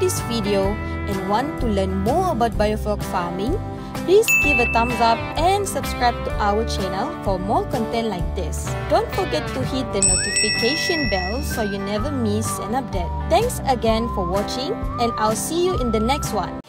this video and want to learn more about biofloc farming, please give a thumbs up and subscribe to our channel for more content like this. Don't forget to hit the notification bell so you never miss an update. Thanks again for watching and I'll see you in the next one.